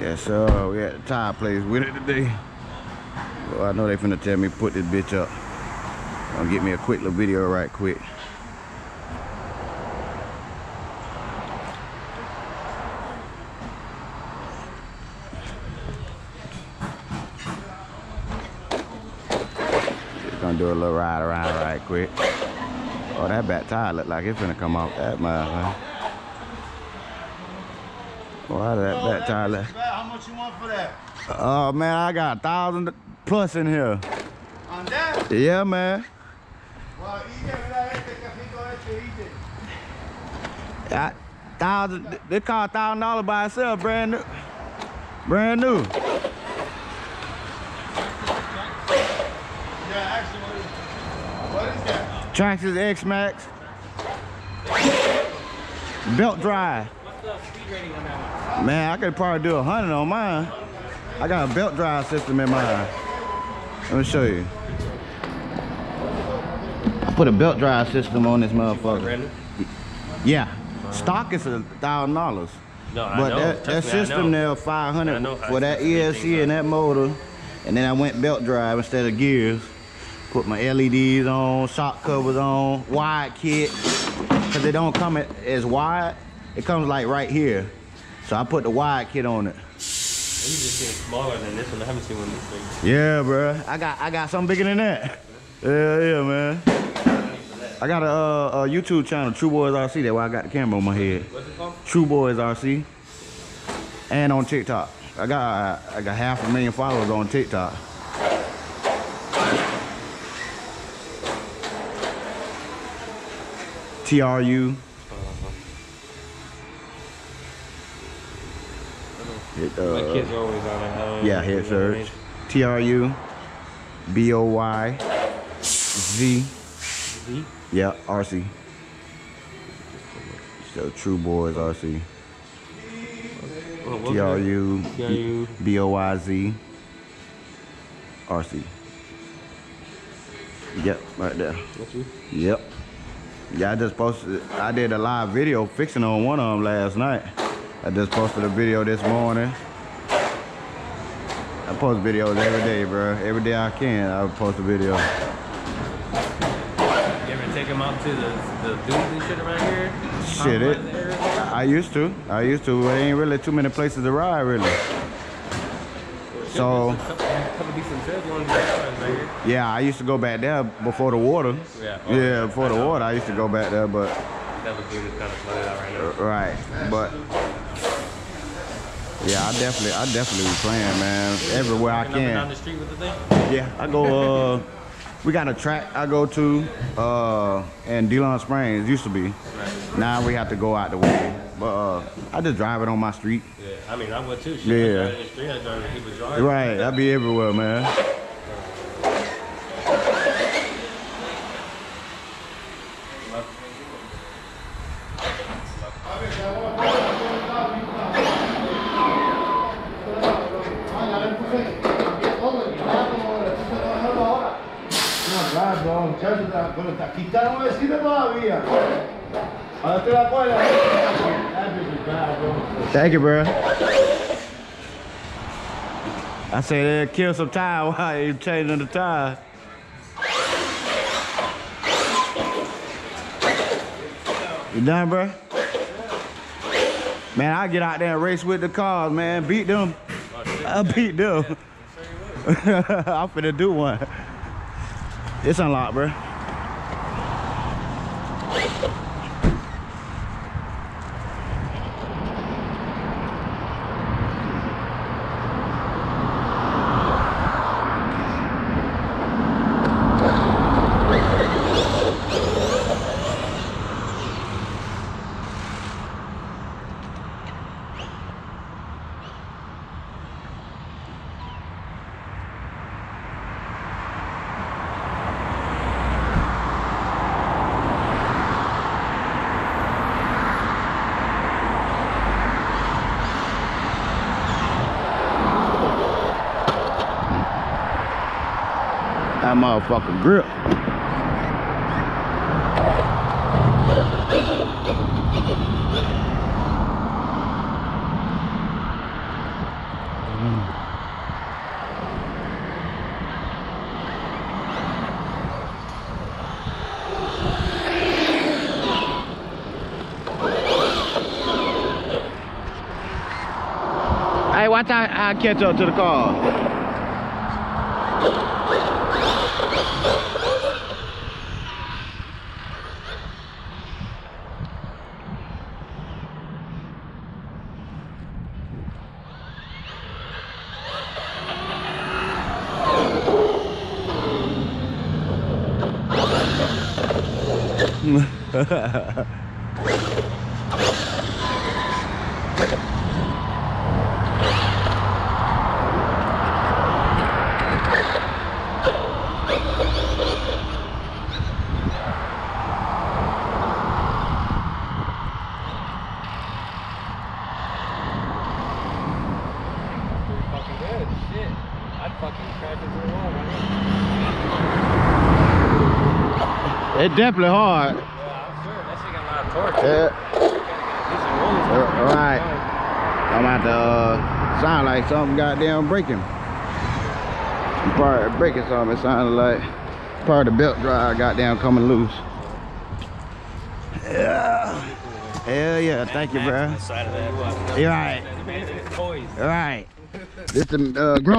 Yes, sir. We at the tire place with it today. Well, I know they finna tell me put this bitch up. Gonna get me a quick little video right quick. Just gonna do a little ride around right quick. Oh, that back tire look like it's finna come off that motherfucker. Why that back tire look? How much you want for that? Oh man, I got a thousand plus in here. On that? Yeah, man. Well, y mira este cajito este, y I, thousand. They cost thousand dollars by itself, brand new. Brand new. Yeah, actually, what is that? Traxxas XMaxx. Belt drive. What's the speed rating on that one? Man, I could probably do a hundred on mine. I got a belt drive system in mine. Let me show you. I put a belt drive system on this motherfucker. Yeah. Stock is a thousand dollars. No, I But know. that, that me, I system there, 500 know. for that I ESC and that motor. And then I went belt drive instead of gears. Put my LEDs on, shock covers on, wide kit. Cause they don't come as wide. It comes like right here. So I put the wide kit on it. You just getting smaller than this one. I haven't seen one this big. Yeah, bro. I got I got something bigger than that. Yeah, yeah, man. I got a, uh, a YouTube channel, Tru Boyz RC. That's why I got the camera on my head. What's it called? Tru Boyz RC, and on TikTok. I got I got half a million followers on TikTok. TRU. Hit, My uh, kids are always on it. Yeah, hit you I search. TRU. B O Y Z. Z? Yeah, RC. So Tru Boyz RC. T R U. B O Y Z R C. Yep, right there. Yep. Yeah, I just posted. I did a live video fixing on one of them last night. I just posted a video this morning. I post videos every day, bro. Every day I can, I post a video. You ever take them out to the, the dunes and shit around here? Shit, it. I used to. I used to. There ain't really too many places to ride, really. So- a couple, couple decent trails along the right here. Yeah, I used to go back there before the water. Yeah. Yeah, before the water, I used to go back there, but That was kind of flooded out right now. right, but yeah, I definitely, I definitely be playing, man, everywhere I Walking up and down can. the street with the thing? Yeah, I go. Uh, we got a track I go to, uh, and DeLeon Springs. Used to be. Right. Now we have to go out the way, but uh, I just drive it on my street. Yeah. I mean, I would too. Yeah. I drive in the street. I drive in people's yards. Right, I be everywhere, man. No, claro, muchachos, pero te quitaron no decide todavía. Ahora te la cola. Thank you, bro. I say they kill some tire while you changing the tire. You done, bro? Man, I get out there and race with the cars, man. Beat them. I beat them. I'm finna do one. It's unlocked, bro. motherfucking grip. Hey, watch out, I'll catch up uh, to the car. mı? It's definitely hard. Yeah, I'm sure. That shit got a lot of torque. Yeah. Decent rollers. All right. I'm about to uh, sound like something goddamn breaking. Part of breaking something. It sounded like part of the belt drive goddamn coming loose. Yeah. Hell yeah. Thank you, bro. Side of that. You're right. Toys. All right. This the uh, grown.